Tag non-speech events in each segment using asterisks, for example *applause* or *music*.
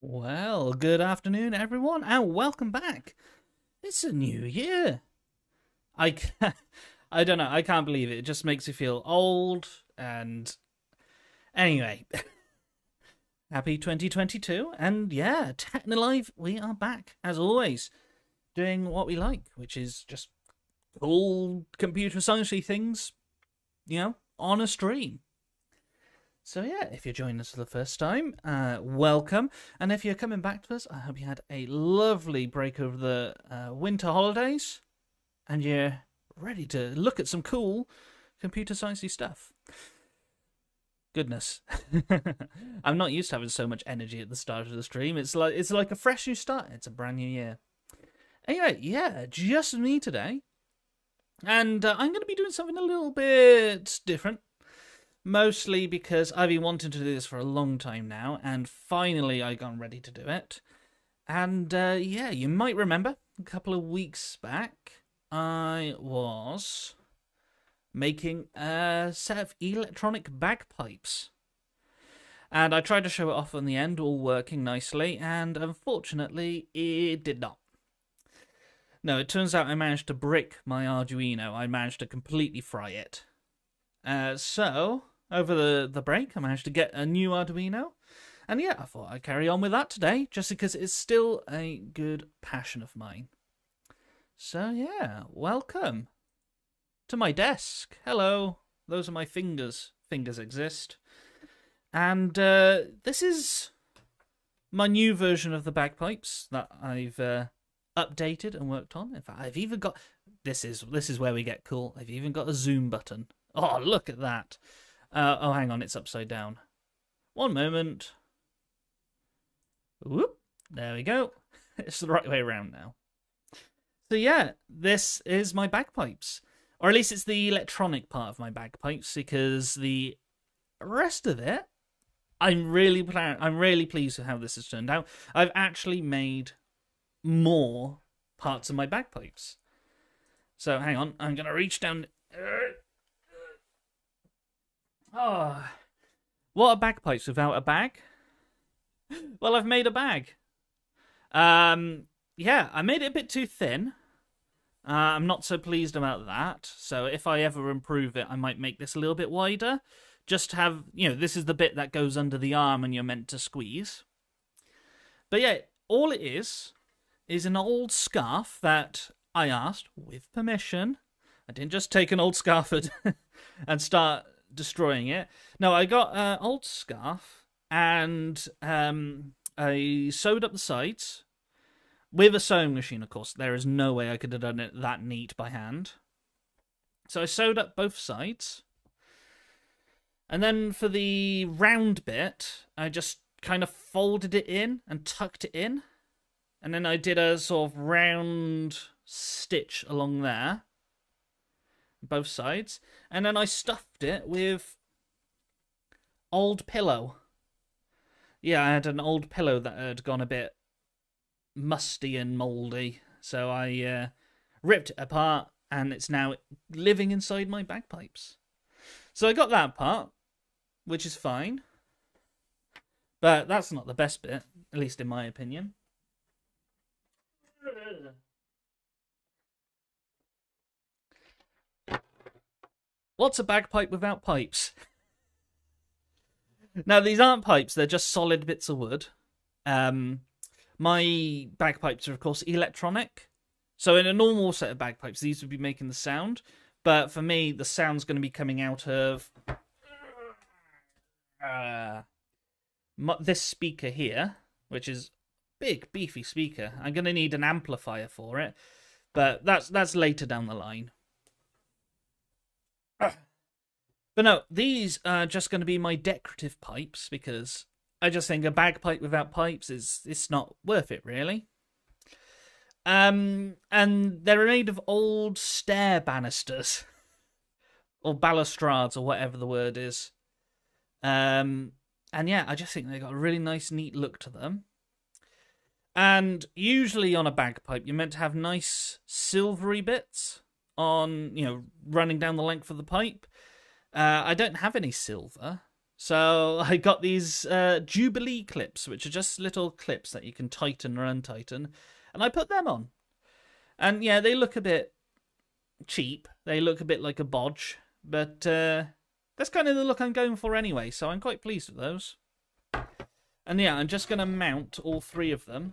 Well, good afternoon, everyone, and welcome back. It's a new year. I, *laughs* I don't know. I can't believe it. It just makes you feel old. And anyway, *laughs* happy 2022. And yeah, Technolive, we are back as always, doing what we like, which is just cool computer sciencey things, you know, on a stream. So yeah, if you're joining us for the first time, uh, welcome. And if you're coming back to us, I hope you had a lovely break over the uh, winter holidays, and you're ready to look at some cool computer sciencey stuff. Goodness, *laughs* I'm not used to having so much energy at the start of the stream. It's like it's like a fresh new start. It's a brand new year. Anyway, yeah, just me today, and uh, I'm going to be doing something a little bit different mostly because I've been wanting to do this for a long time now, and finally I got ready to do it. And uh, yeah, you might remember a couple of weeks back, I was making a set of electronic bagpipes. And I tried to show it off on the end, all working nicely, and unfortunately, it did not. No, it turns out I managed to brick my Arduino. I managed to completely fry it. Uh, so, over the, the break, I managed to get a new Arduino. And yeah, I thought I'd carry on with that today, just because it's still a good passion of mine. So yeah, welcome to my desk. Hello. Those are my fingers. Fingers exist. And uh, this is my new version of the bagpipes that I've uh, updated and worked on. In fact, I've even got this is this is where we get cool. I've even got a zoom button. Oh, look at that. Uh, oh, hang on, it's upside down. One moment. Whoop. There we go. *laughs* It's the right way around now. So yeah, this is my bagpipes. Or at least it's the electronic part of my bagpipes because the rest of it I'm really I'm really pleased with how this has turned out. I've actually made more parts of my bagpipes. So hang on, I'm gonna reach down Oh, *sighs* what are bagpipes without a bag? *laughs* Well, I've made a bag. Um, yeah, I made it a bit too thin. Uh, I'm not so pleased about that. So if I ever improve it, I might make this a little bit wider. Just have, you know, this is the bit that goes under the arm and you're meant to squeeze. But yeah, all it is is an old scarf that I asked with permission. I didn't just take an old scarf and, *laughs* and start destroying it. No, I got an old scarf and um, I sewed up the sides with a sewing machine, of course. There is no way I could have done it that neat by hand. So I sewed up both sides. And then for the round bit, I just kind of folded it in and tucked it in. And then I did a sort of round stitch along there both sides, and then I stuffed it with old pillow. Yeah, I had an old pillow that had gone a bit musty and mouldy, so I uh, ripped it apart, and it's now living inside my bagpipes. So I got that part, which is fine, but that's not the best bit, at least in my opinion. What's a bagpipe without pipes? now, these aren't pipes, they're just solid bits of wood. Um, my bagpipes are, of course, electronic. So, in a normal set of bagpipes, these would be making the sound. But for me, the sound's going to be coming out of uh, this speaker here, which is big, beefy speaker. I'm going to need an amplifier for it, but that's that's later down the line. *clears throat* But no, these are just going to be my decorative pipes because I just think a bagpipe without pipes is it's not worth it really. Um, and they're made of old stair banisters *laughs* or balustrades or whatever the word is. Um, and yeah, I just think they got a really nice, neat look to them. And usually on a bagpipe, you're meant to have nice silvery bits on, you know, running down the length of the pipe. Uh, I don't have any silver, So *laughs* I got these uh, Jubilee clips, which are just little clips that you can tighten or untighten, and I put them on. And yeah, they look a bit cheap. They look a bit like a bodge, but uh, that's kind of the look I'm going for anyway, so I'm quite pleased with those. And yeah, I'm just going to mount all three of them.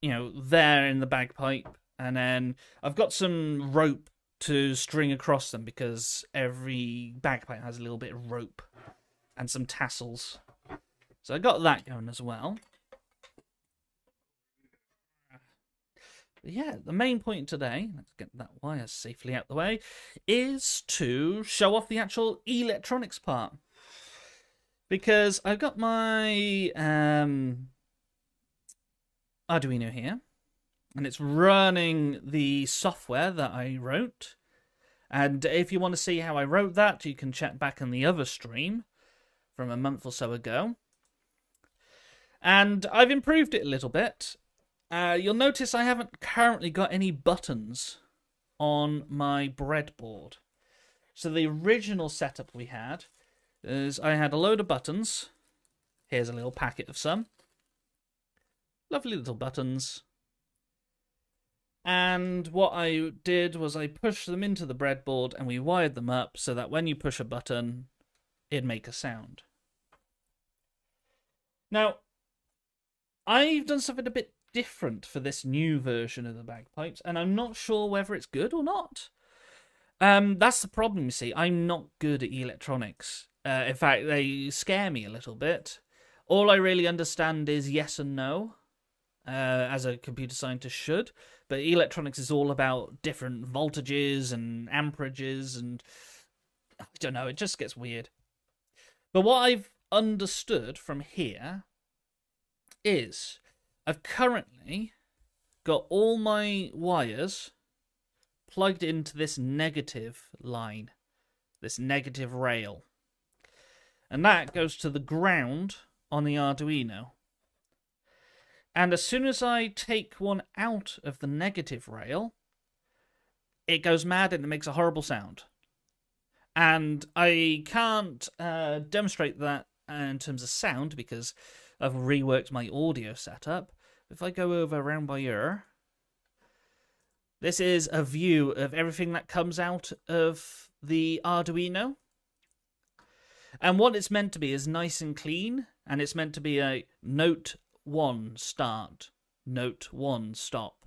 You know, there in the bagpipe. And then I've got some rope to string across them because every bagpipe has a little bit of rope and some tassels. So I got that going as well. But yeah, the main point today, let's get that wire safely out the way, is to show off the actual electronics part. Because I've got my um, Arduino here, and it's running the software that I wrote. And if you want to see how I wrote that, you can check back in the other stream from a month or so ago. And I've improved it a little bit. Uh, you'll notice I haven't currently got any buttons on my breadboard. So the original setup we had is I had a load of buttons. Here's a little packet of some. Lovely little buttons. And what I did was I pushed them into the breadboard and we wired them up so that when you push a button, it'd make a sound. Now, I've done something a bit different for this new version of the bagpipes, and I'm not sure whether it's good or not. Um, that's the problem, you see. I'm not good at electronics. Uh, in fact, they scare me a little bit. All I really understand is yes and no, uh, as a computer scientist should. But electronics is all about different voltages and amperages, and I don't know, it just gets weird. But what I've understood from here is I've currently got all my wires plugged into this negative line, this negative rail. And that goes to the ground on the Arduino. And as soon as I take one out of the negative rail, it goes mad and it makes a horrible sound. And I can't uh, demonstrate that in terms of sound because I've reworked my audio setup. If I go over around by here, this is a view of everything that comes out of the Arduino. And what it's meant to be is nice and clean, and it's meant to be a note one start, note one stop.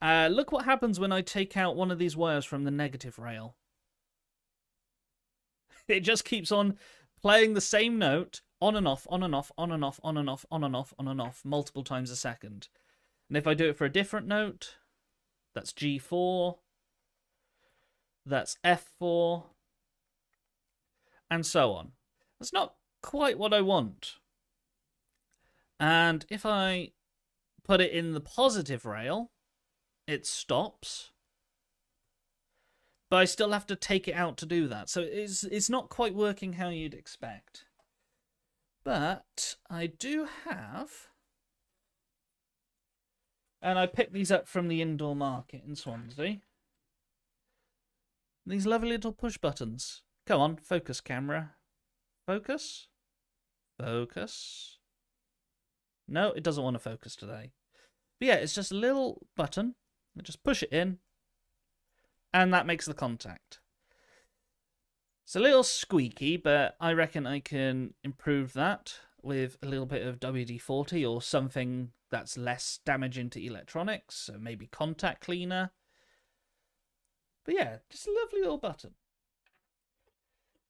Uh, look what happens when I take out one of these wires from the negative rail. *laughs* It just keeps on playing the same note on and off, on and off, on and off, on and off, on and off, on and off, multiple times a second. And if I do it for a different note, that's G4, that's F4, and so on. That's not quite what I want. And if I put it in the positive rail, it stops. But I still have to take it out to do that. So it's, it's not quite working how you'd expect. But I do have, and I picked these up from the indoor market in Swansea. These lovely little push buttons. Come on, focus camera. Focus. Focus. No, it doesn't want to focus today. But yeah, it's just a little button. just push it in. And that makes the contact. It's a little squeaky, but I reckon I can improve that with a little bit of WD-40 or something that's less damaging to electronics, so maybe contact cleaner. But yeah, just a lovely little button.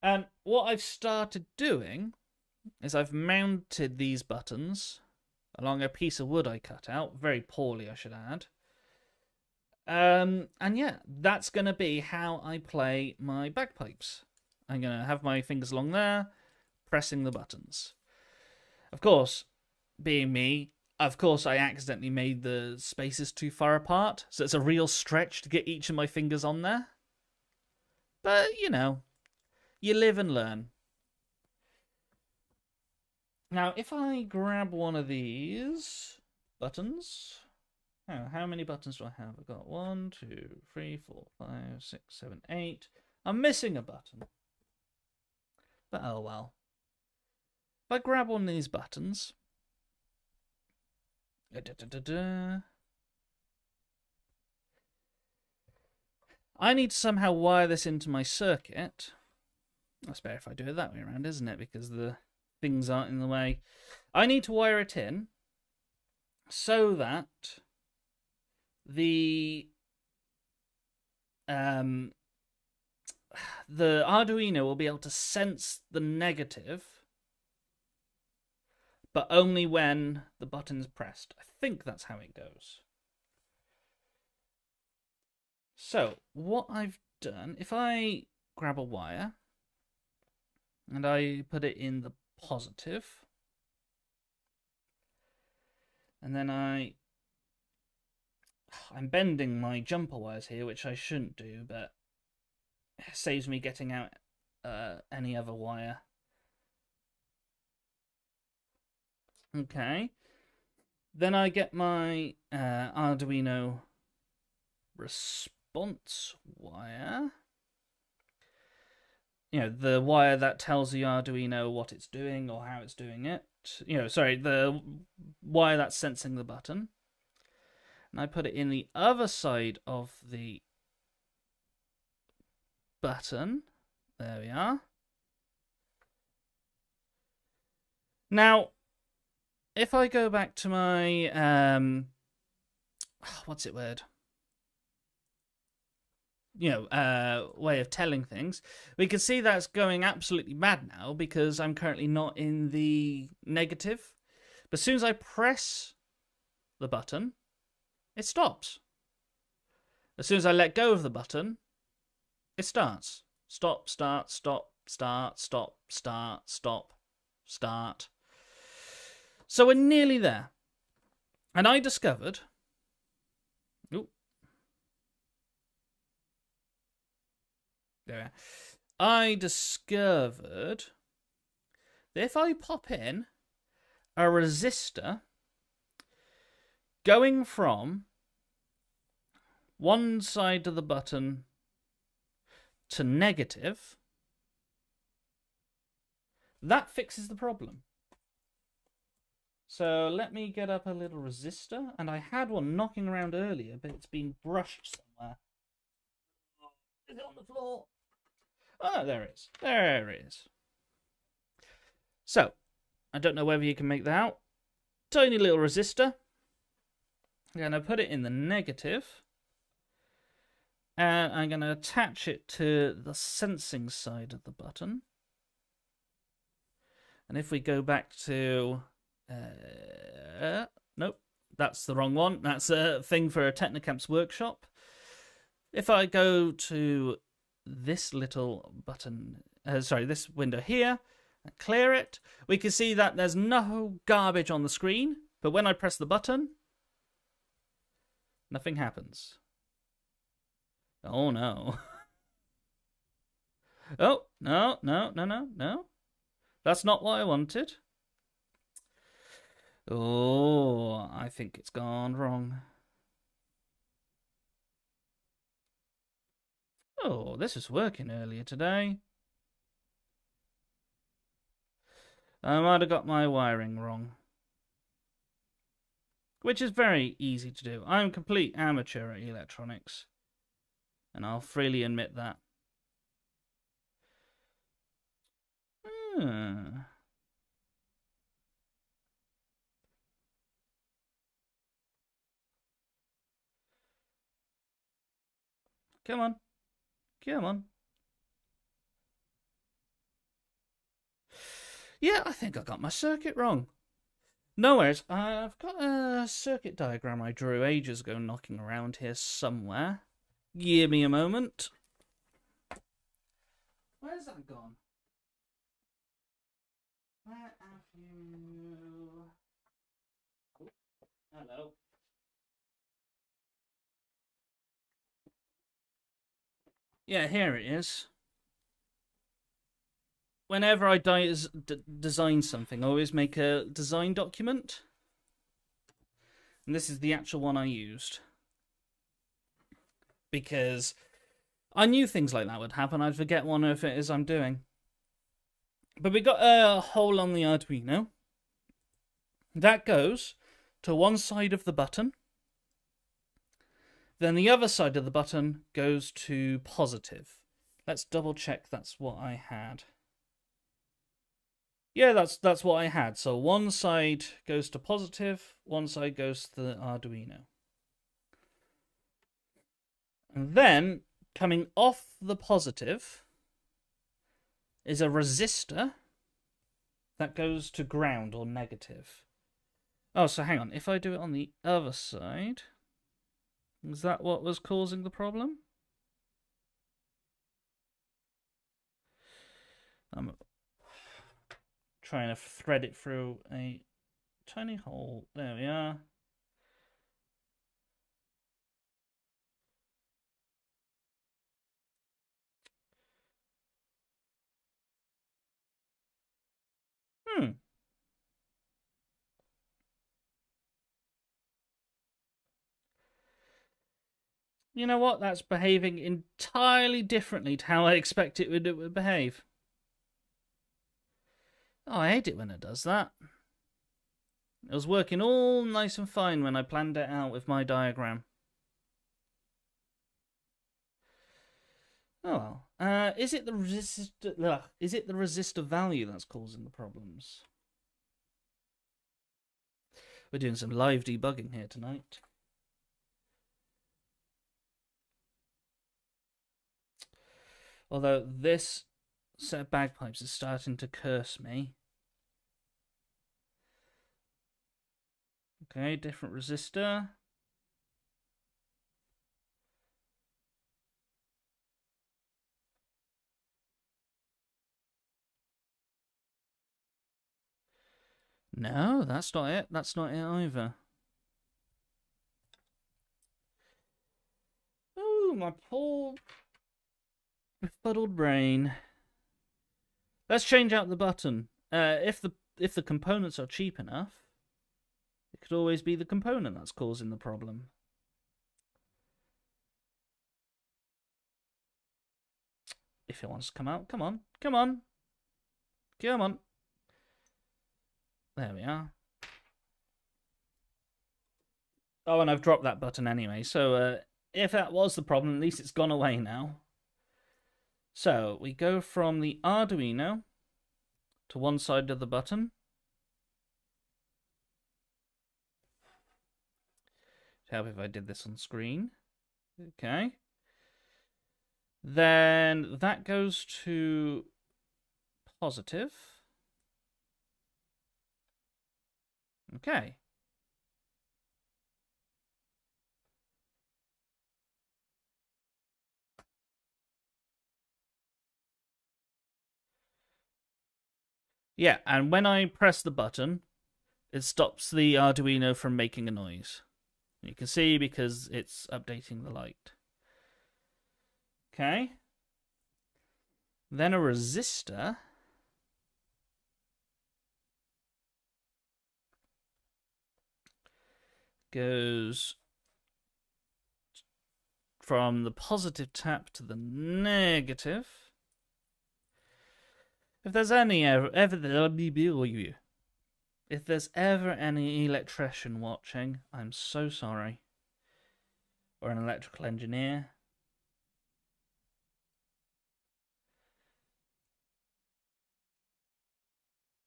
And what I've started doing is I've mounted these buttons along a piece of wood I cut out, very poorly I should add. Um, and yeah, that's going to be how I play my bagpipes. I'm going to have my fingers along there, pressing the buttons. Of course, being me, of course I accidentally made the spaces too far apart, so it's a real stretch to get each of my fingers on there. But, you know, you live and learn. Now, if I grab one of these buttons, oh, how many buttons do I have? I've got one, two, three, four, five, six, seven, eight. I'm missing a button. But oh well. If I grab one of these buttons. Da, da, da, I need to somehow wire this into my circuit. That's better if I do it that way around, isn't it? Because the things aren't in the way. I need to wire it in so that the um the Arduino will be able to sense the negative but only when the button's pressed. I think that's how it goes. So, what I've done, if I grab a wire and I put it in the positive, and then I I'm bending my jumper wires here, which I shouldn't do, but saves me getting out uh, any other wire. Okay. Then I get my uh, Arduino response wire. You know, the wire that tells the Arduino what it's doing or how it's doing it. You know, sorry, the wire that's sensing the button. And I put it in the other side of the button. There we are. Now, if I go back to my um, what's it word? You know, uh, way of telling things, we can see that's going absolutely mad now because I'm currently not in the negative. But as soon as I press the button, it stops. As soon as I let go of the button, it starts. Stop, start, stop, start, stop, start, stop, start. So we're nearly there. And I discovered. Ooh. There. I discovered that if I pop in a resistor going from one side of the button to negative, that fixes the problem. So let me get up a little resistor, and I had one knocking around earlier, but it's been brushed somewhere. Is it on the floor? Oh, there it is. There it is. So, I don't know whether you can make that out. Tiny little resistor. I'm going to put it in the negative and I'm going to attach it to the sensing side of the button. And if we go back to, uh, nope, that's the wrong one. That's a thing for a Technocamps workshop. If I go to this little button, uh, sorry, this window here, and clear it, we can see that there's no garbage on the screen. But when I press the button, nothing happens. Oh no. *laughs* oh, no, no, no, no, no. That's not what I wanted. Oh, I think it's gone wrong. This was working earlier today. I might have got my wiring wrong. Which is very easy to do. I'm a complete amateur at electronics and I'll freely admit that. Hmm. Come on. Come on. Yeah, I think I got my circuit wrong. No worries. I've got a circuit diagram I drew ages ago knocking around here somewhere. Give me a moment. Where's that gone? Where have you? Hello. Yeah, here it is. Whenever I design something, I always make a design document. And this is the actual one I used because I knew things like that would happen. I'd forget one if it is I'm doing. But we got a hole on the Arduino. That goes to one side of the button. Then the other side of the button goes to positive. Let's double check that's what I had. Yeah, that's that's what I had. So one side goes to positive, one side goes to the Arduino. And then coming off the positive is a resistor that goes to ground or negative. Oh, so hang on. If I do it on the other side, is that what was causing the problem? I'm trying to thread it through a tiny hole. There we are. Hmm. You know what? That's behaving entirely differently to how I expect it would, it would behave. Oh, I hate it when it does that. It was working all nice and fine when I planned it out with my diagram. Oh well. Uh, is it the resistor? Ugh, is it the resistor value that's causing the problems? We're doing some live debugging here tonight. Although this set of bagpipes is starting to curse me. Okay, different resistor. No, that's not it. That's not it either. Oh, my poor befuddled brain. Let's change out the button. Uh, if the if the components are cheap enough, it could always be the component that's causing the problem. If it wants to come out, come on, come on, come on. There we are. Oh, and I've dropped that button anyway. So uh, if that was the problem, at least it's gone away now. So we go from the Arduino to one side of the button. Help if I did this on screen. Okay. Then that goes to positive. Okay. Yeah, and when I press the button, it stops the Arduino from making a noise. You can see because it's updating the light. Okay. Then a resistor goes from the positive tap to the negative. If there's any ever, ever *laughs* if there's ever any electrician watching, I'm so sorry. Or an electrical engineer.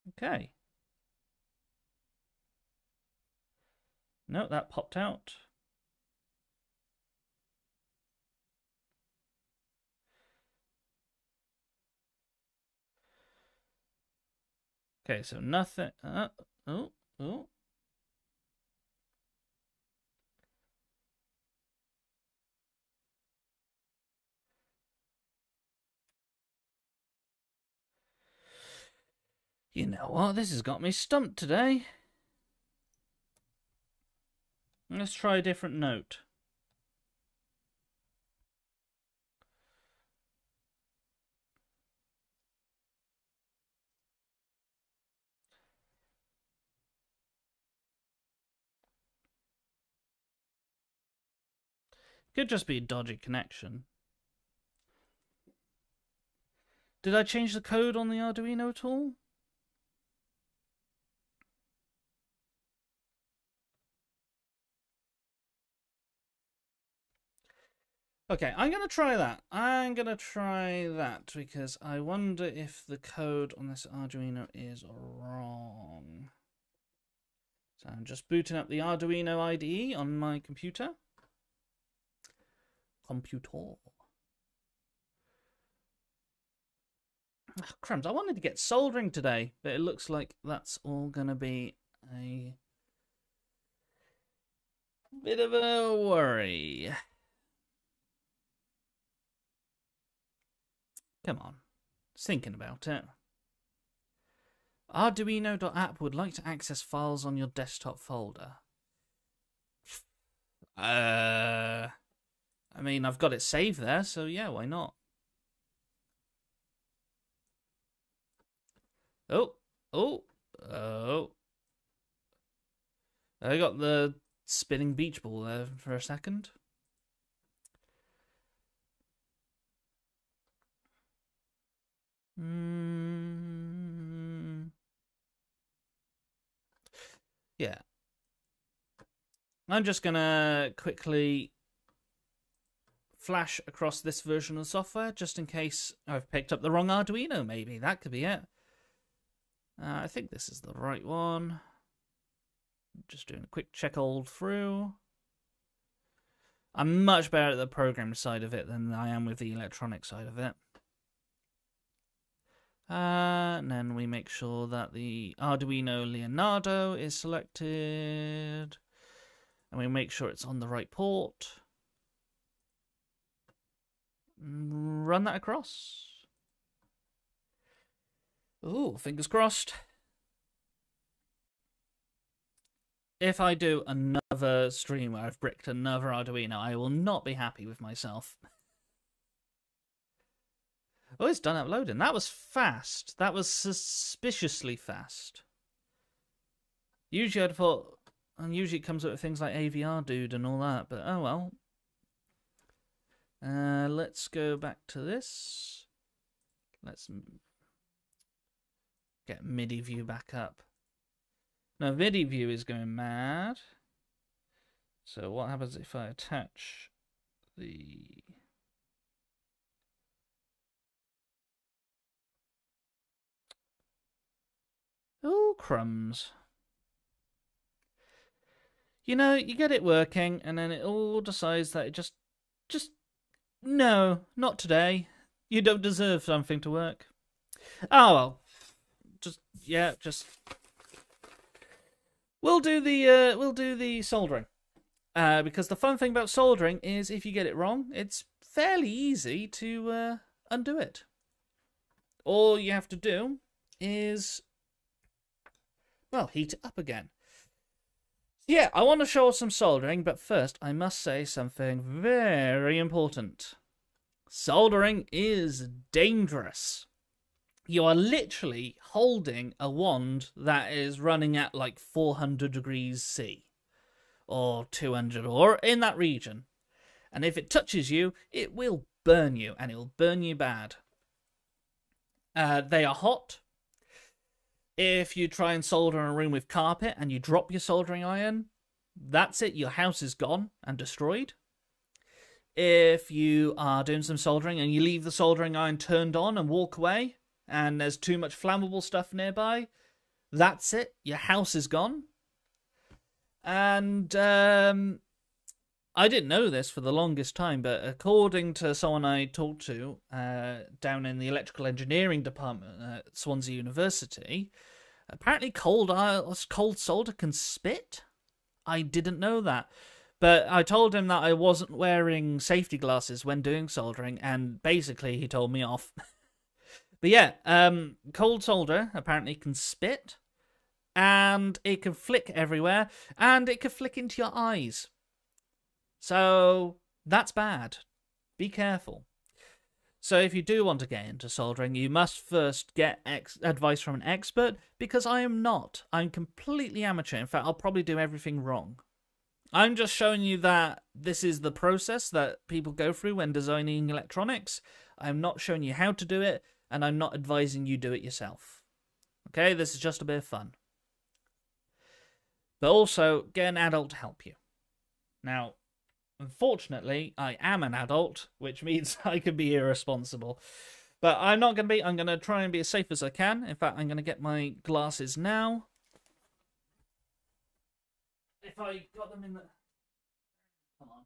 Okay. No, that popped out. Okay, so nothing. Uh, oh, oh. You know what? This has got me stumped today. Let's try a different note. Could just be a dodgy connection. Did I change the code on the Arduino at all? Okay, I'm going to try that. I'm going to try that because I wonder if the code on this Arduino is wrong. So I'm just booting up the Arduino IDE on my computer. Computer. Oh, crumbs, I wanted to get soldering today, but it looks like that's all going to be a bit of a worry. Come on. Thinking about it. Arduino.app would like to access files on your desktop folder. Uh, I mean, I've got it saved there, so yeah, why not? Oh, oh, oh. I got the spinning beach ball there for a second. Mm. Yeah. I'm just going to quickly flash across this version of software just in case I've picked up the wrong Arduino, maybe. That could be it. Uh, I think this is the right one. Just doing a quick check all through. I'm much better at the program side of it than I am with the electronic side of it. Uh, and then we make sure that the Arduino Leonardo is selected. And we make sure it's on the right port. Run that across. Oh, fingers crossed. If I do another stream where I've bricked another Arduino, I will not be happy with myself. Oh, it's done uploading. That was fast. That was suspiciously fast. Usually I'd thought, and usually it comes up with things like AVRDUDE and all that, but oh well. Uh, let's go back to this. Let's get MIDI view back up. Now MIDI view is going mad. So what happens if I attach the Oh, crumbs. You know, you get it working, and then it all decides that it just. Just. No, not today. You don't deserve something to work. Oh, well. Just. Yeah, just. We'll do the uh, we'll do the soldering, uh, because the fun thing about soldering is if you get it wrong, it's fairly easy to uh, undo it. All you have to do is well, heat it up again. Yeah, I want to show some soldering, but first I must say something very important. Soldering is dangerous. You are literally holding a wand that is running at like 400 degrees C or 200 or in that region. And if it touches you, it will burn you and it will burn you bad. Uh, they are hot, if you try and solder in a room with carpet and you drop your soldering iron, that's it. Your house is gone and destroyed. If you are doing some soldering and you leave the soldering iron turned on and walk away, and there's too much flammable stuff nearby, that's it. Your house is gone. And um, I didn't know this for the longest time, but according to someone I talked to uh, down in the electrical engineering department at Swansea University, apparently cold uh, cold solder can spit. I didn't know that. But I told him that I wasn't wearing safety glasses when doing soldering, and basically he told me off. *laughs* but yeah, um, cold solder apparently can spit, and it can flick everywhere, and it can flick into your eyes. So that's bad. Be careful. So if you do want to get into soldering, you must first get ex- advice from an expert because I am not. I'm completely amateur. In fact, I'll probably do everything wrong. I'm just showing you that this is the process that people go through when designing electronics. I'm not showing you how to do it. and I'm not advising you do it yourself. Okay, this is just a bit of fun. But also, get an adult to help you. Now, unfortunately, I am an adult, which means *laughs* I can be irresponsible. But I'm not going to be. I'm going to try and be as safe as I can. In fact, I'm going to get my glasses now. If I got them in the. Come on.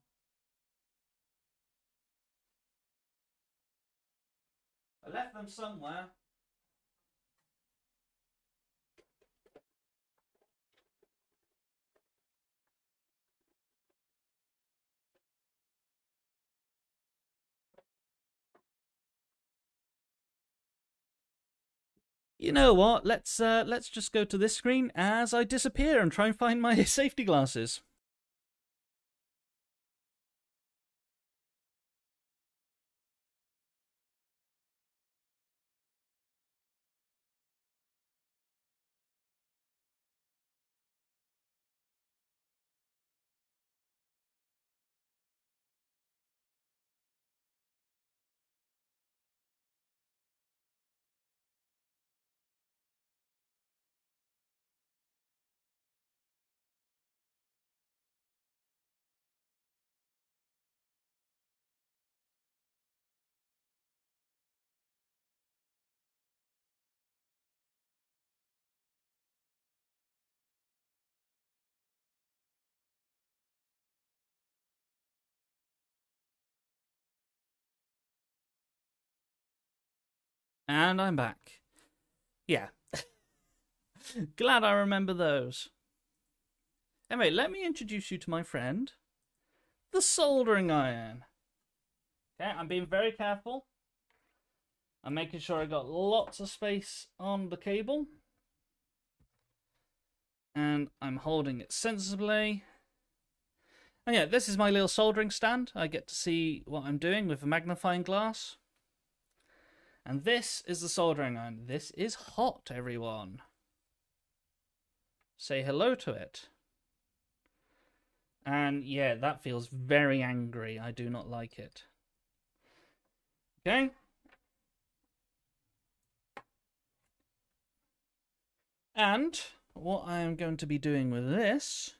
I left them somewhere. You know what? Let's uh, let's just go to this screen as I disappear and try and find my *laughs* safety glasses. And I'm back. Yeah. *laughs* Glad I remember those. Anyway, let me introduce you to my friend, the soldering iron. Okay, I'm being very careful. I'm making sure I got lots of space on the cable. And I'm holding it sensibly. And yeah, this is my little soldering stand. I get to see what I'm doing with a magnifying glass. And this is the soldering iron. This is hot, everyone. Say hello to it. And yeah, that feels very angry. I do not like it. Okay. And what I am going to be doing with this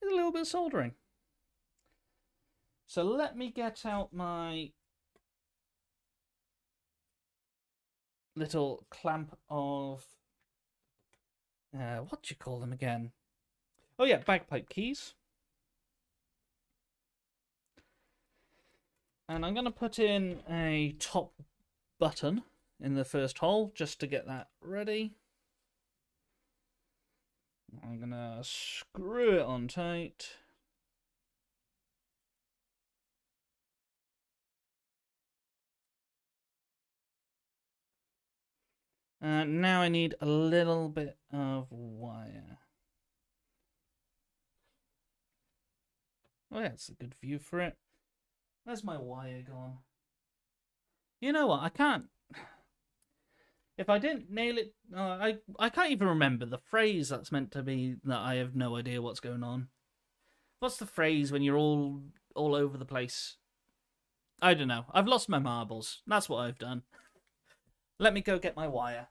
is a little bit of soldering. So let me get out my little clamp of uh, what do you call them again? Oh yeah, bagpipe keys. And I'm going to put in a top button in the first hole just to get that ready. I'm going to screw it on tight. Uh, now I need a little bit of wire. Oh that's a good view for it. Where's my wire gone? You know what? I can't. *sighs* If I didn't nail it, uh, I I can't even remember the phrase that's meant to be that I have no idea what's going on. What's the phrase when you're all all over the place? I don't know. I've lost my marbles. That's what I've done. *laughs* Let me go get my wire.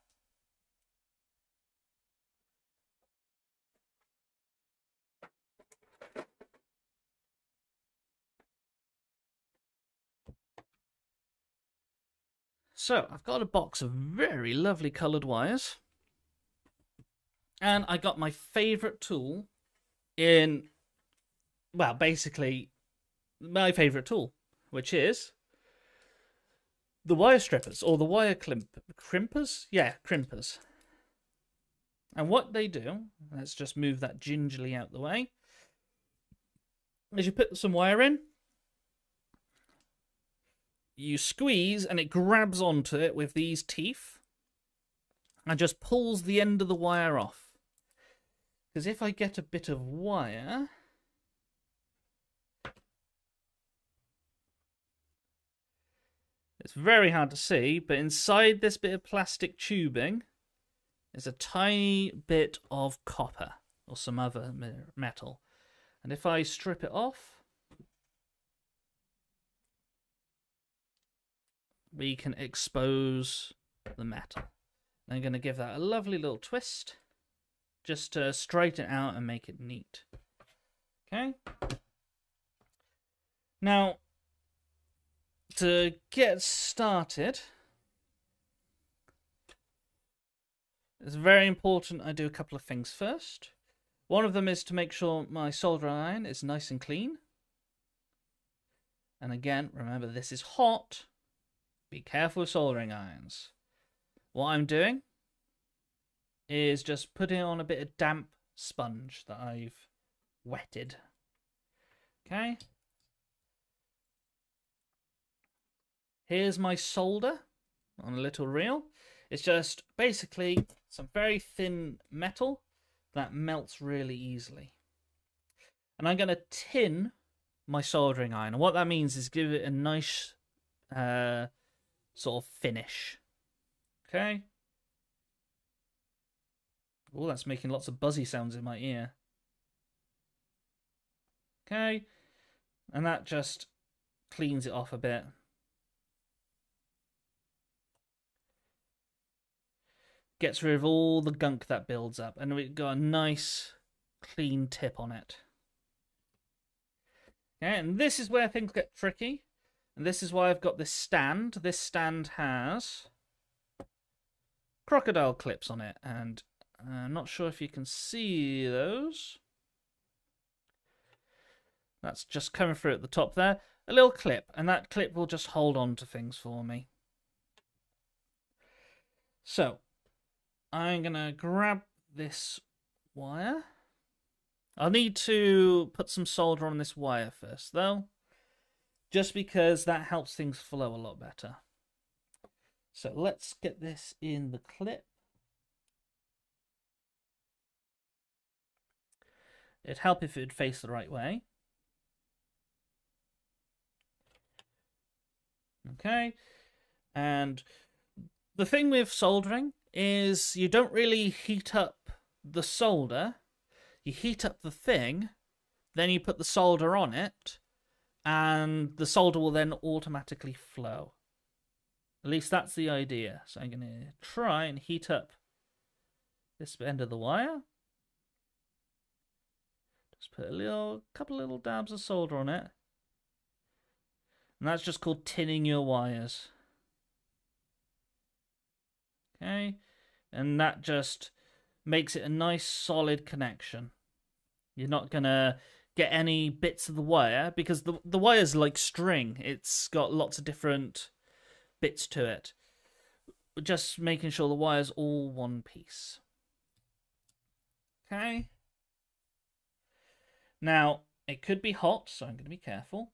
So I've got a box of very lovely coloured wires. And I got my favourite tool in, well, basically my favourite tool, which is the wire strippers or the wire crimp crimpers. Yeah, crimpers. And what they do, let's just move that gingerly out the way, is you put some wire in, you squeeze and it grabs onto it with these teeth and just pulls the end of the wire off. Because if I get a bit of wire... It's very hard to see, but inside this bit of plastic tubing is a tiny bit of copper or some other metal. And if I strip it off, we can expose the metal. I'm going to give that a lovely little twist just to straighten it out and make it neat. Okay. Now, to get started, it's very important I do a couple of things first. One of them is to make sure my soldering iron is nice and clean. And again, remember this is hot. Be careful with soldering irons. What I'm doing is just putting on a bit of damp sponge that I've wetted. Okay. Here's my solder on a little reel. It's just basically some very thin metal that melts really easily. And I'm going to tin my soldering iron. And what that means is give it a nice uh, sort of finish. Okay. Oh, that's making lots of buzzy sounds in my ear. Okay. And that just cleans it off a bit. Gets rid of all the gunk that builds up. And we've got a nice clean tip on it. Okay, and this is where things get tricky. And this is why I've got this stand. This stand has crocodile clips on it. And I'm not sure if you can see those. That's just coming through at the top there. A little clip, and that clip will just hold on to things for me. So, I'm going to grab this wire. I'll need to put some solder on this wire first, though, just because that helps things flow a lot better. So let's get this in the clip. It'd help if it would face the right way. Okay, and the thing with soldering is you don't really heat up the solder you heat up the thing, then you put the solder on it, and the solder will then automatically flow. At least that's the idea. So I'm going to try and heat up this end of the wire. Just put a little, couple little dabs of solder on it. And that's just called tinning your wires. Okay. And that just makes it a nice solid connection. You're not gonna get any bits of the wire because the the wire's like string. It's got lots of different bits to it. Just making sure the wire's all one piece. Okay. Now, it could be hot, so I'm going to be careful.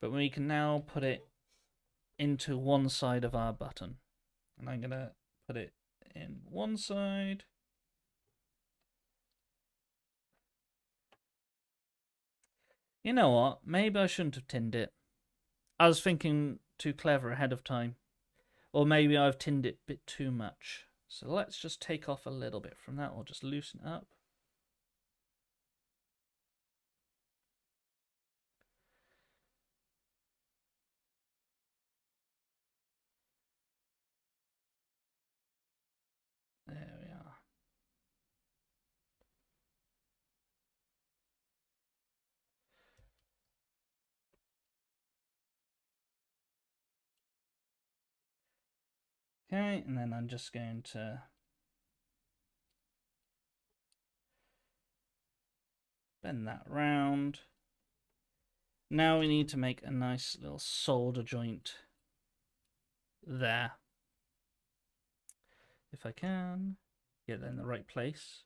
But we can now put it into one side of our button. And I'm going to put it in one side. You know what? Maybe I shouldn't have tinned it. I was thinking too clever ahead of time. Or maybe I've tinned it a bit too much. So let's just take off a little bit from that or just loosen up. Okay, and then I'm just going to bend that round. Now we need to make a nice little solder joint there. If I can get that in the right place.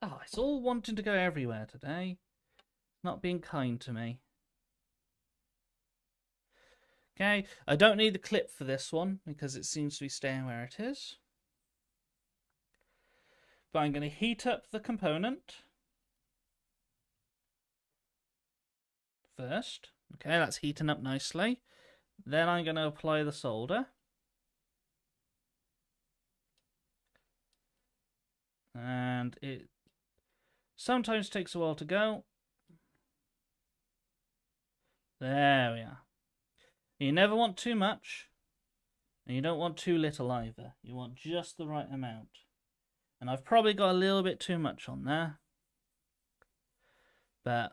Oh, it's all wanting to go everywhere today. Not being kind to me. Okay, I don't need the clip for this one because it seems to be staying where it is. But I'm going to heat up the component first. Okay, that's heating up nicely. Then I'm going to apply the solder. And it sometimes takes a while to go. There we are. You never want too much, and you don't want too little either. You want just the right amount. And I've probably got a little bit too much on there, but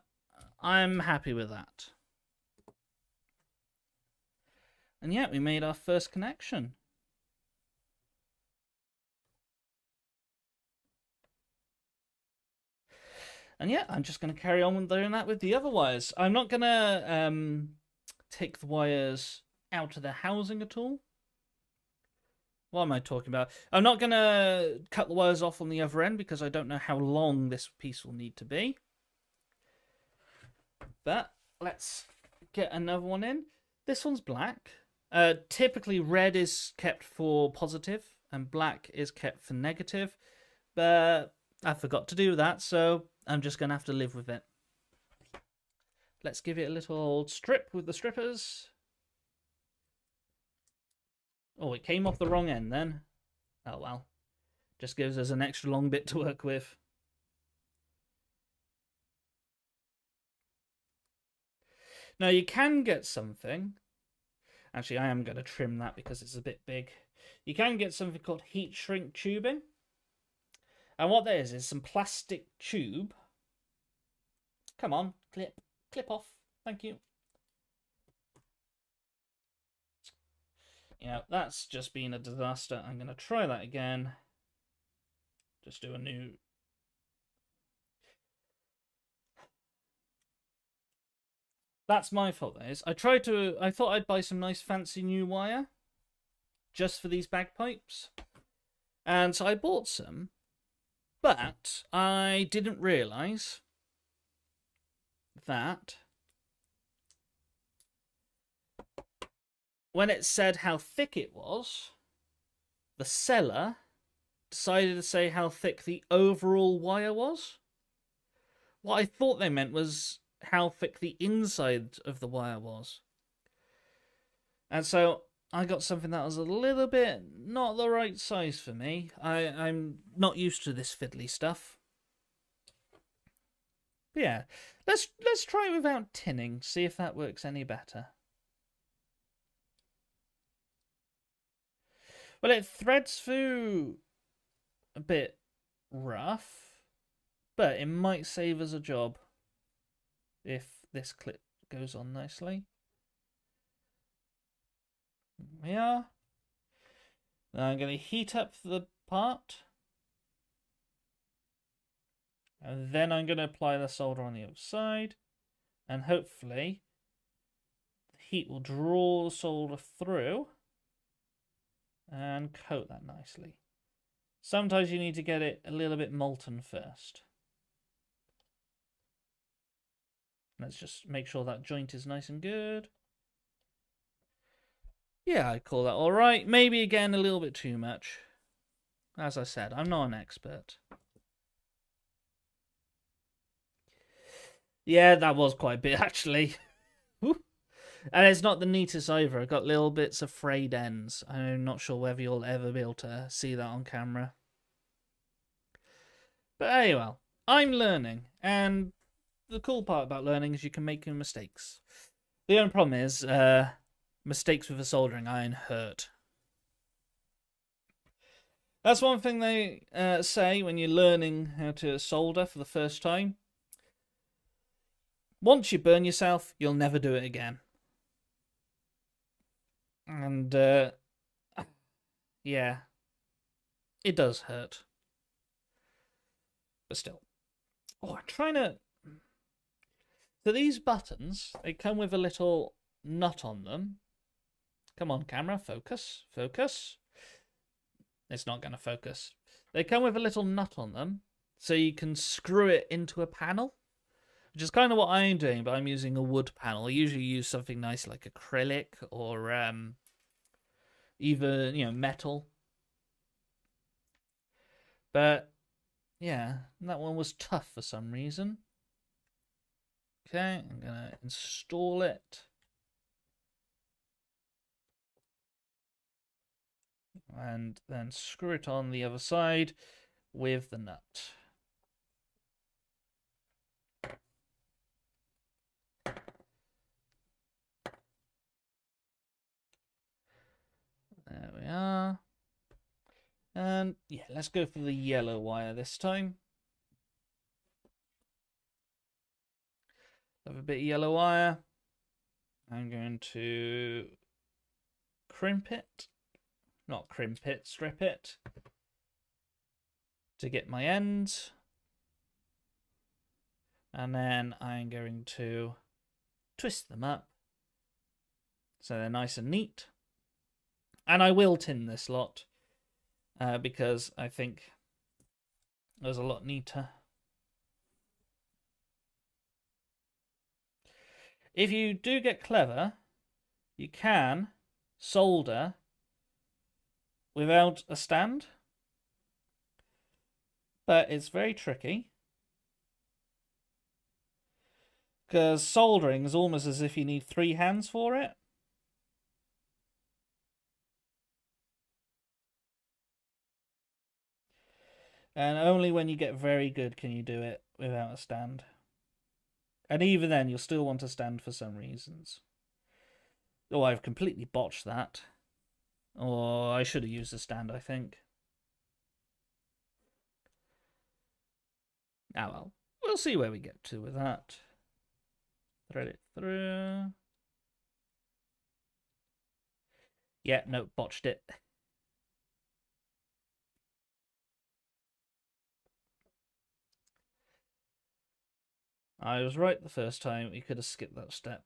I'm happy with that. And yeah, we made our first connection. And yeah, I'm just going to carry on doing that with the other wires. I'm not going to um, take the wires out of the housing at all. What am I talking about? I'm not going to cut the wires off on the other end because I don't know how long this piece will need to be. But let's get another one in. This one's black. Uh, typically, red is kept for positive and black is kept for negative. But I forgot to do that, so I'm just going to have to live with it. Let's give it a little strip with the strippers. Oh, it came off the wrong end then. Oh well. Just gives us an extra long bit to work with. Now you can get something. Actually, I am going to trim that because it's a bit big. You can get something called heat shrink tubing. And what there is, is some plastic tube. Come on, clip. Clip off. Thank you. Yeah, that's just been a disaster. I'm going to try that again. Just do a new... That's my fault, that is. I tried to... I thought I'd buy some nice fancy new wire. Just for these bagpipes. And so I bought some. But I didn't realise that when it said how thick it was, the seller decided to say how thick the overall wire was. What I thought they meant was how thick the inside of the wire was. And so I got something that was a little bit not the right size for me. I, I'm not used to this fiddly stuff. But yeah, let's let's try it without tinning, see if that works any better. Well, it threads through a bit rough, but it might save us a job if this clip goes on nicely. Yeah. Now I'm going to heat up the part. And then I'm going to apply the solder on the other side. And hopefully the heat will draw the solder through and coat that nicely. Sometimes you need to get it a little bit molten first. Let's just make sure that joint is nice and good. Yeah, I call that alright. Maybe again a little bit too much. As I said, I'm not an expert. Yeah, that was quite a bit *laughs* actually. and it's not the neatest either. I've got little bits of frayed ends. I'm not sure whether you'll ever be able to see that on camera. But anyway, I'm learning, and the cool part about learning is you can make mistakes. The only problem is, uh, mistakes with a soldering iron hurt. That's one thing they uh, say when you're learning how to solder for the first time. Once you burn yourself, you'll never do it again. And, uh, yeah, it does hurt. But still. Oh, I'm trying to. So these buttons, they come with a little nut on them. Come on, camera, focus, focus. It's not going to focus. They come with a little nut on them, so you can screw it into a panel which is kind of what I'm doing, but I'm using a wood panel. I usually use something nice like acrylic or um, even, you know, metal. But, yeah, that one was tough for some reason. Okay, I'm going to install it. And then screw it on the other side with the nut. There we are. And yeah, let's go for the yellow wire this time. Have a bit of yellow wire. I'm going to crimp it. Not crimp it, strip it. To get my ends. And then I'm going to twist them up so they're nice and neat. And I will tin this lot uh, because I think there's a lot neater. If you do get clever, you can solder without a stand, but it's very tricky. Because soldering is almost as if you need three hands for it. And only when you get very good can you do it without a stand. And even then, you'll still want a stand for some reasons. Oh, I've completely botched that. Or I should have used a stand, I think. Ah well, we'll see where we get to with that. Thread it through. Yeah, no, botched it. I was right the first time, you could have skipped that step.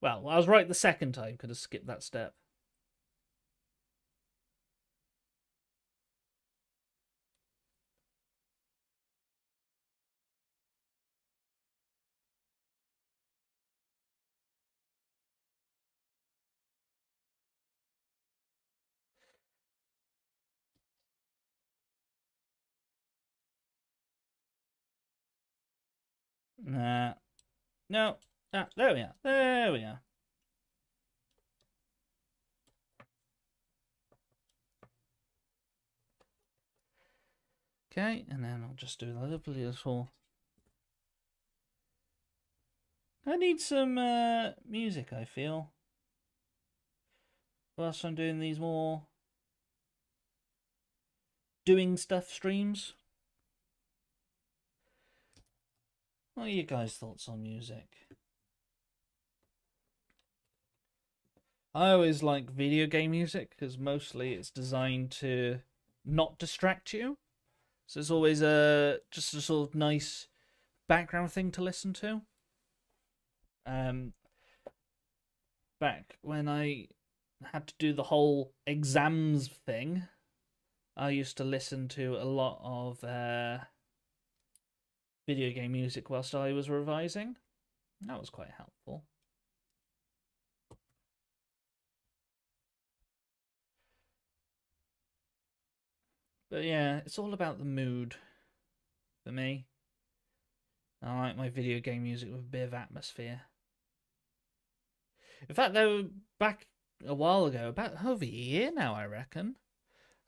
Well, I was right the second time, could have skipped that step. Nah. No. Ah, there we are. There we are. Okay, and then I'll just do a lovely little... I need some uh, music, I feel. Whilst I'm doing these more doing stuff streams. What are you guys' thoughts on music? I always like video game music because mostly it's designed to not distract you. So it's always a just a sort of nice background thing to listen to. Um back when I had to do the whole exams thing, I used to listen to a lot of uh video game music whilst I was revising. That was quite helpful. But yeah, it's all about the mood for me. I like my video game music with a bit of atmosphere. In fact, though, back a while ago, about over a year now, I reckon.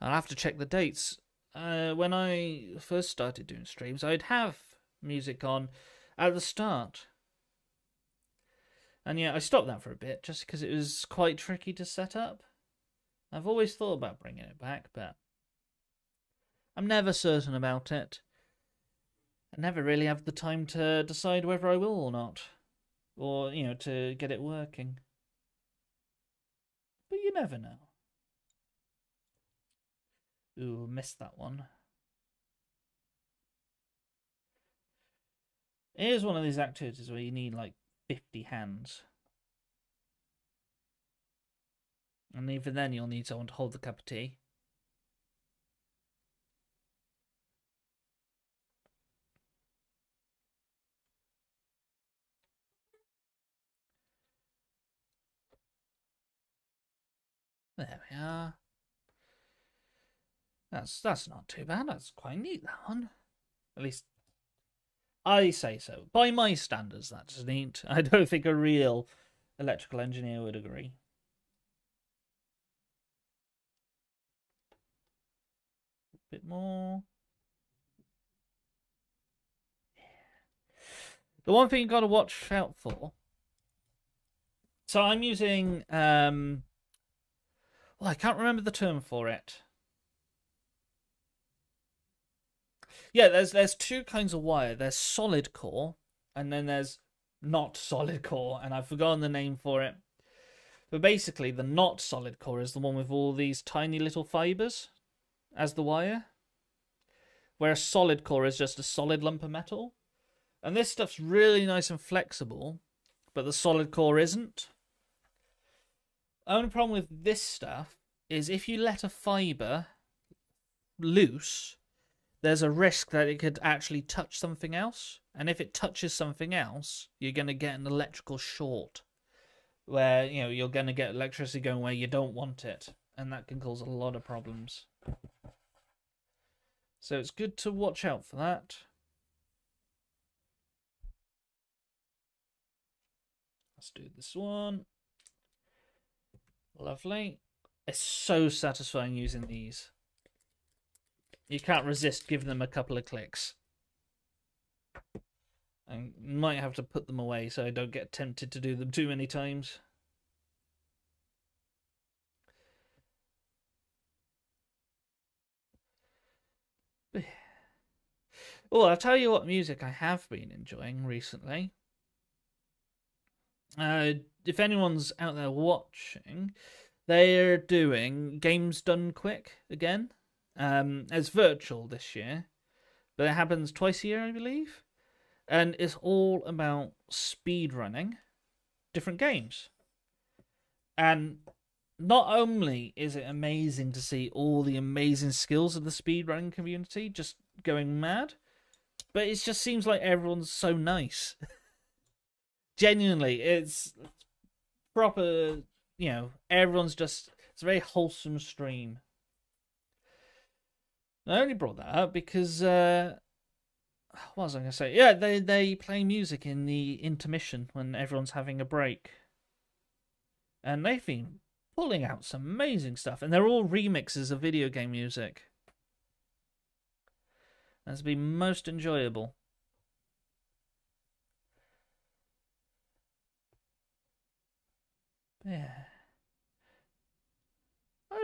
I'll have to check the dates. Uh, when I first started doing streams, I'd have music on at the start. And yeah, I stopped that for a bit just because it was quite tricky to set up. I've always thought about bringing it back, but I'm never certain about it. I never really have the time to decide whether I will or not, or, you know, to get it working. But you never know. Ooh, missed that one. It is one of these activities where you need like 50 hands. And even then, you'll need someone to hold the cup of tea. There we are. That's that's not too bad. That's quite neat that one. At least I say so. By my standards, that's *laughs* neat. I don't think a real electrical engineer would agree. A bit more. The one thing you've got to watch out for. So I'm using um, Well, I can't remember the term for it. Yeah, there's there's two kinds of wire. There's solid core, and then there's not solid core, and I've forgotten the name for it. But basically, the not solid core is the one with all these tiny little fibers as the wire, whereas solid core is just a solid lump of metal. And this stuff's really nice and flexible, but the solid core isn't. Only problem with this stuff is if you let a fiber loose, there's a risk that it could actually touch something else. And if it touches something else, you're going to get an electrical short where, you know, you're going to get electricity going where you don't want it. And that can cause a lot of problems. So it's good to watch out for that. Let's do this one. Lovely. It's so satisfying using these. You can't resist giving them a couple of clicks. I might have to put them away so I don't get tempted to do them too many times. *sighs* Oh, I'll tell you what music I have been enjoying recently. Uh, if anyone's out there watching, they're doing Games Done Quick again. Um, it's virtual this year, but it happens twice a year, I believe. And it's all about speed running different games. And not only is it amazing to see all the amazing skills of the speedrunning community just going mad, but it just seems like everyone's so nice. *laughs* Genuinely, it's proper, you know, everyone's just, it's a very wholesome stream. I only brought that up because, uh, what was I going to say? Yeah, they, they play music in the intermission when everyone's having a break. And they've been pulling out some amazing stuff, and they're all remixes of video game music. That's been most enjoyable. Yeah.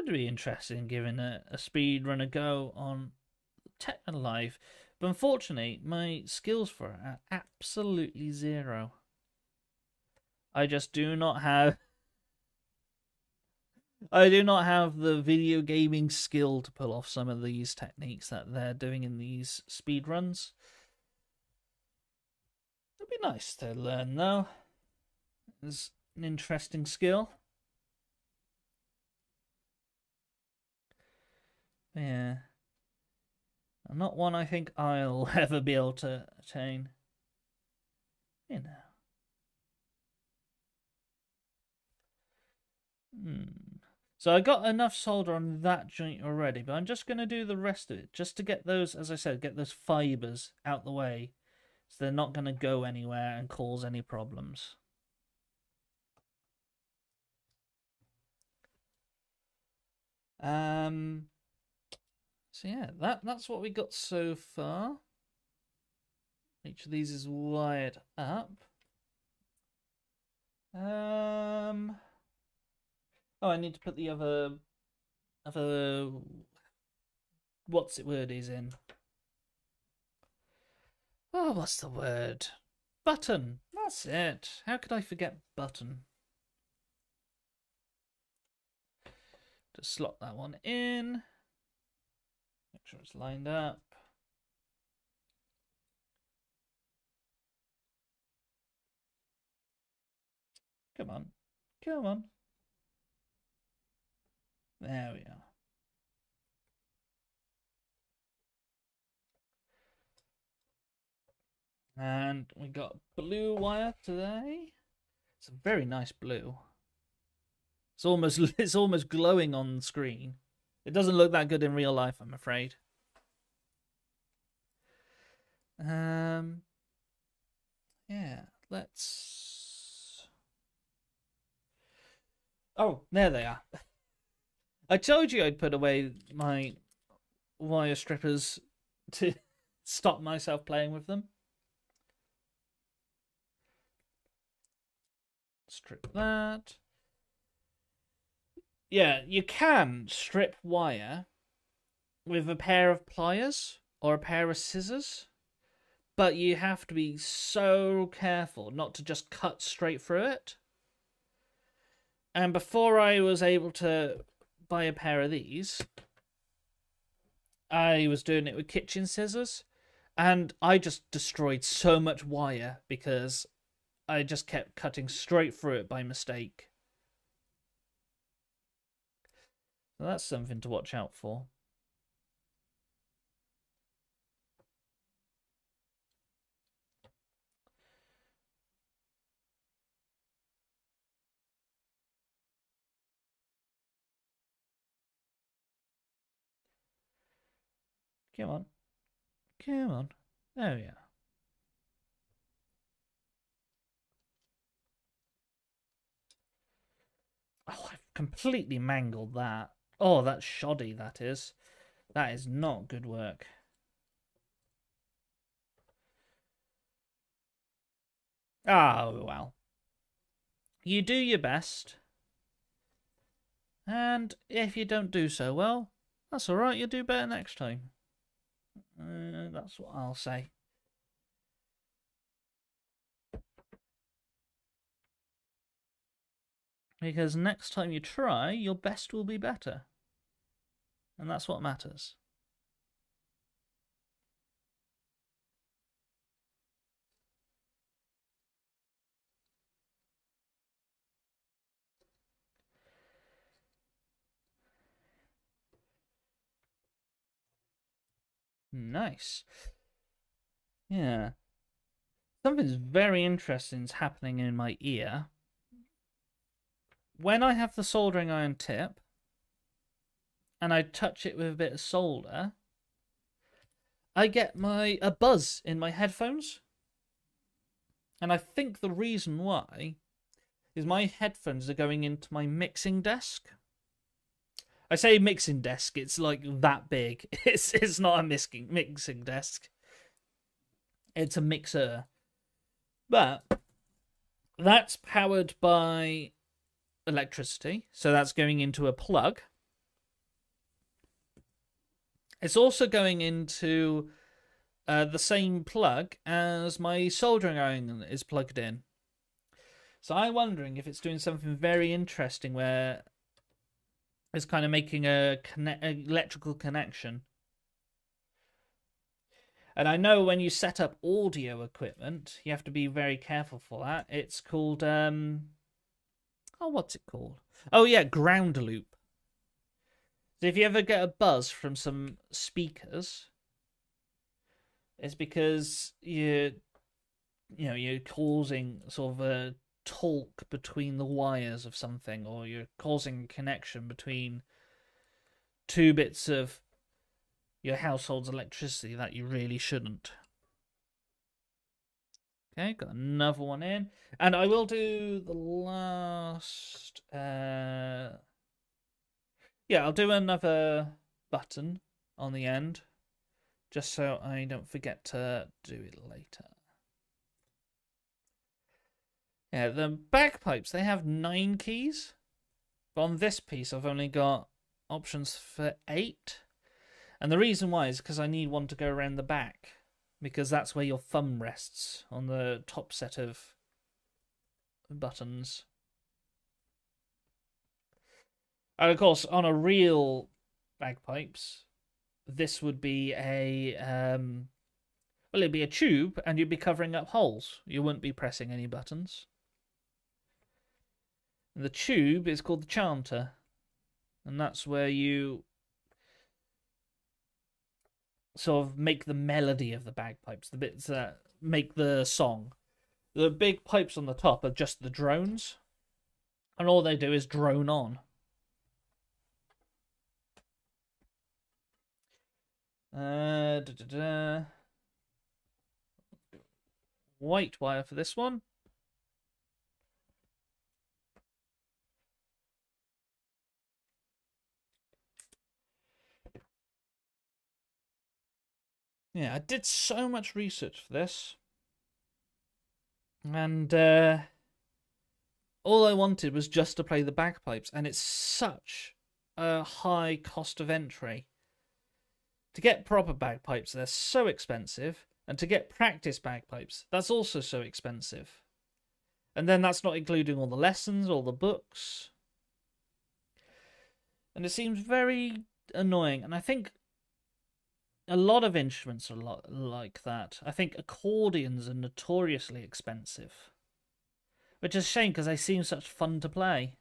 I'd be interested in giving a, a speed run a go on Technolive, but unfortunately, my skills for it are absolutely zero. I just do not have. I do not have the video gaming skill to pull off some of these techniques that they're doing in these speed runs. It'd be nice to learn, though. It's an interesting skill. Yeah. Not one I think I'll *laughs* ever be able to attain. You know. Hmm. So I got enough solder on that joint already, but I'm just going to do the rest of it, just to get those, as I said, get those fibres out the way, so they're not going to go anywhere and cause any problems. Um, so yeah, that that's what we got so far. Each of these is wired up. Um. Oh, I need to put the other, other, what's it word is in. Oh, what's the word? Button. That's it. How could I forget button? Just slot that one in. Make sure it's lined up. Come on. Come on. There we are. And we got blue wire today. It's a very nice blue. It's almost *laughs* it's almost glowing on screen. It doesn't look that good in real life, I'm afraid. Um yeah, let's Oh, there they are. I told you I'd put away my wire strippers *laughs* to stop myself playing with them. Strip that. Yeah, you can strip wire with a pair of pliers or a pair of scissors, but you have to be so careful not to just cut straight through it. And before I was able to buy a pair of these, I was doing it with kitchen scissors, and I just destroyed so much wire because I just kept cutting straight through it by mistake. That's something to watch out for. Come on. Come on. Oh, yeah. Oh, I've completely mangled that. Oh, that's shoddy, that is. That is not good work. Oh, well. You do your best. And if you don't do so well, that's alright, you'll do better next time. Uh, that's what I'll say. Because next time you try, your best will be better. And that's what matters. Nice. Yeah. Something's very interesting is happening in my ear. When I have the soldering iron tip and I touch it with a bit of solder, I get my a buzz in my headphones. And I think the reason why is my headphones are going into my mixing desk. I say mixing desk, it's like that big. *laughs* It's it's not a mixing mixing desk. It's a mixer. But that's powered by electricity, so that's going into a plug. It's also going into uh, the same plug as my soldering iron is plugged in. So I'm wondering if it's doing something very interesting where it's kind of making a electrical connection. And I know when you set up audio equipment, you have to be very careful for that. It's called um oh what's it called? Oh yeah, ground loop. So if you ever get a buzz from some speakers, it's because you you know, you're causing sort of a talk between the wires of something, or you're causing a connection between two bits of your household's electricity that you really shouldn't. Okay, got another one in. And I will do the last. Uh... Yeah, I'll do another button on the end, just so I don't forget to do it later. Yeah, the bagpipes, they have nine keys. But on this piece, I've only got options for eight. And the reason why is because I need one to go around the back. Because that's where your thumb rests on the top set of buttons. And of course, on a real bagpipes, this would be a um, well, it'd be a tube, and you'd be covering up holes. You wouldn't be pressing any buttons. The tube is called the chanter, and that's where you sort of make the melody of the bagpipes, the bits that make the song. The big pipes on the top are just the drones, and all they do is drone on. Uh, da, da, da. White wire for this one. Yeah, I did so much research for this. And uh, all I wanted was just to play the bagpipes, and it's such a high cost of entry. To get proper bagpipes, they're so expensive, and to get practice bagpipes, that's also so expensive. And then that's not including all the lessons, all the books. And it seems very annoying. And I think a lot of instruments are like that. I think accordions are notoriously expensive. Which is a shame because they seem such fun to play.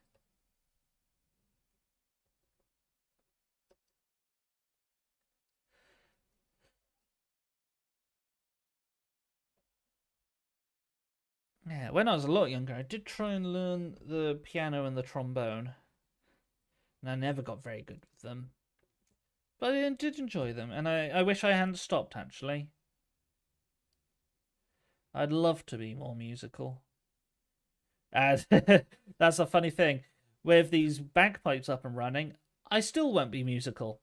Yeah, when I was a lot younger, I did try and learn the piano and the trombone. And I never got very good with them. But I did enjoy them, and I, I wish I hadn't stopped, actually. I'd love to be more musical. And *laughs* that's a funny thing. With these bagpipes up and running, I still won't be musical.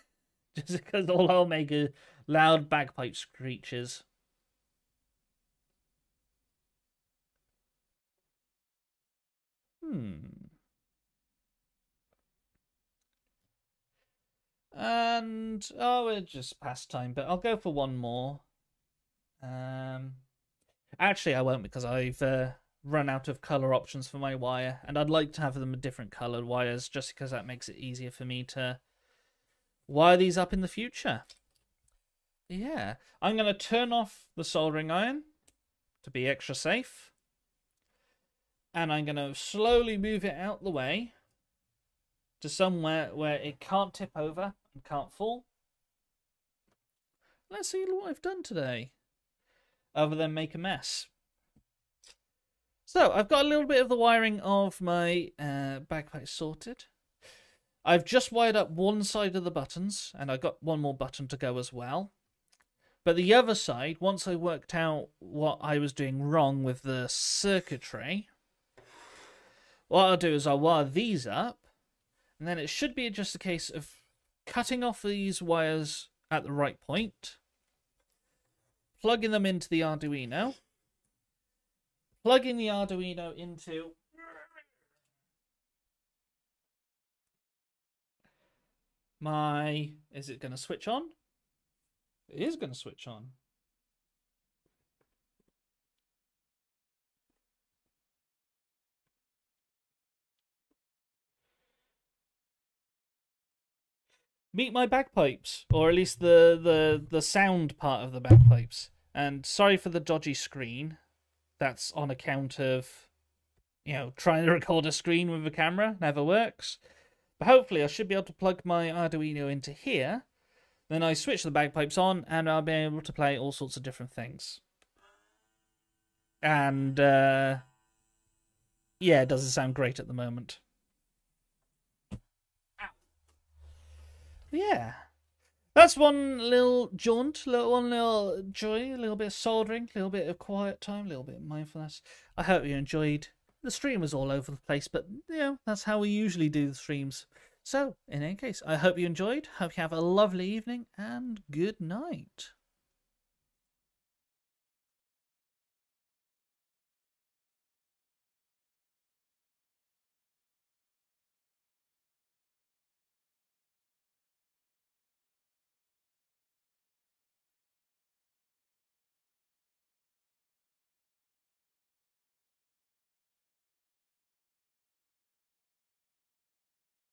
*laughs* Just because all I'll make are loud bagpipe screeches. Hmm. And oh, it's just past time, but I'll go for one more. Um, actually, I won't because I've uh, run out of color options for my wire, and I'd like to have them different colored wires just because that makes it easier for me to wire these up in the future. Yeah, I'm going to turn off the soldering iron to be extra safe and I'm going to slowly move it out the way to somewhere where it can't tip over and can't fall. Let's see what I've done today, other than make a mess. So I've got a little bit of the wiring of my uh, bagpipe sorted. I've just wired up one side of the buttons, and I've got one more button to go as well. But the other side, once I worked out what I was doing wrong with the circuitry, what I'll do is I'll wire these up, and then it should be just a case of cutting off these wires at the right point, plugging them into the Arduino, plugging the Arduino into my... Is it going to switch on? It is going to switch on. Meet my bagpipes, or at least the the the sound part of the bagpipes. And sorry for the dodgy screen. That's on account of you know trying to *laughs* record a screen with a camera never works. But hopefully, I should be able to plug my Arduino into here. Then I switch the bagpipes on, and I'll be able to play all sorts of different things. And uh, yeah, it doesn't sound great at the moment. Yeah, that's one little jaunt, little one little joy, a little bit of soldering, a little bit of quiet time, a little bit of mindfulness. I hope you enjoyed. The stream was all over the place, but you know that's how we usually do the streams. So, in any case, I hope you enjoyed. Hope you have a lovely evening and good night.